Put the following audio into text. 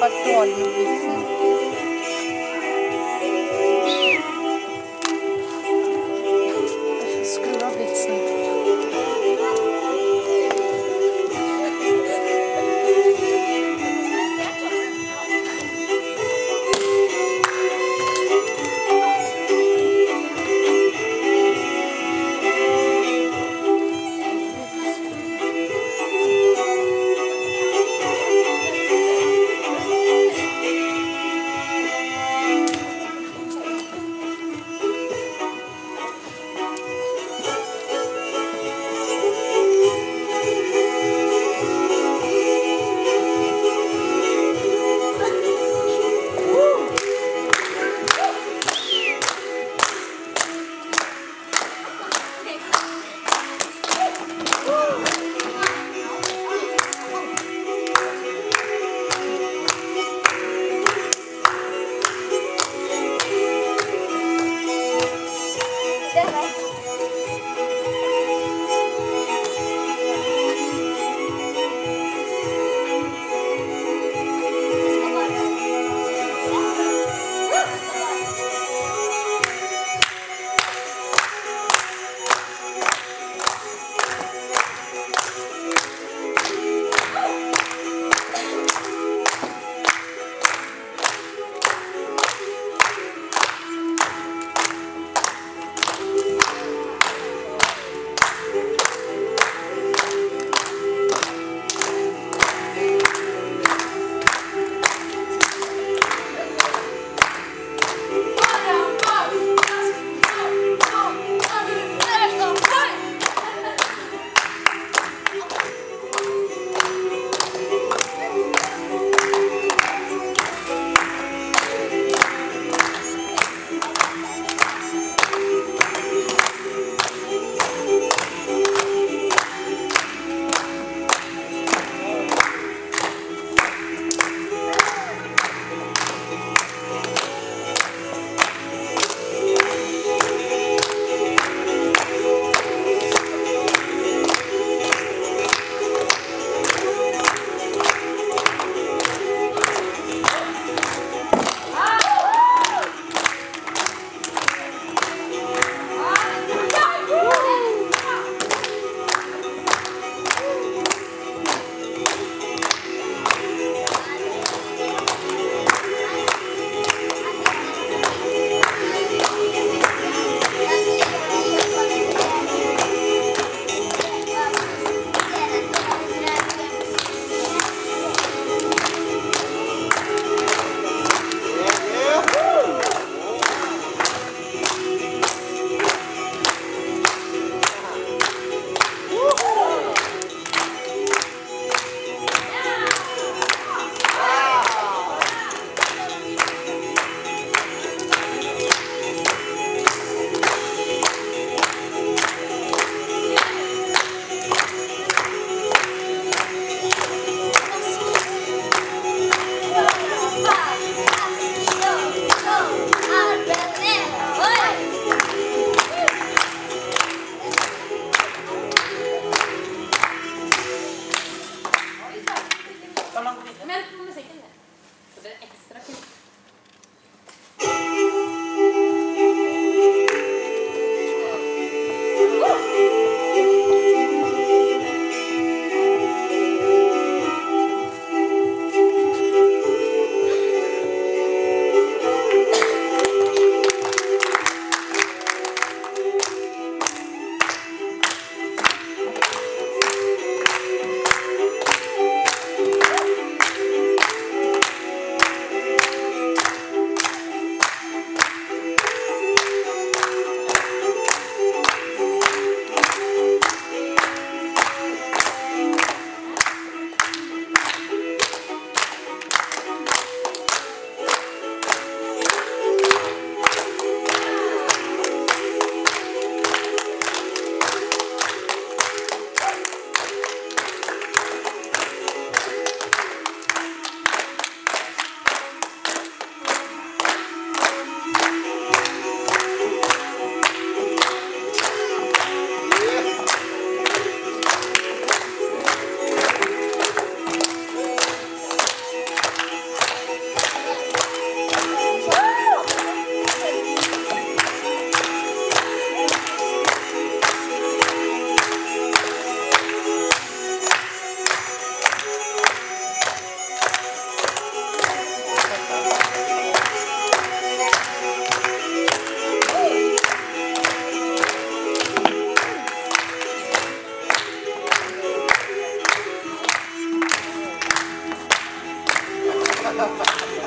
Patron vitsen. Woo!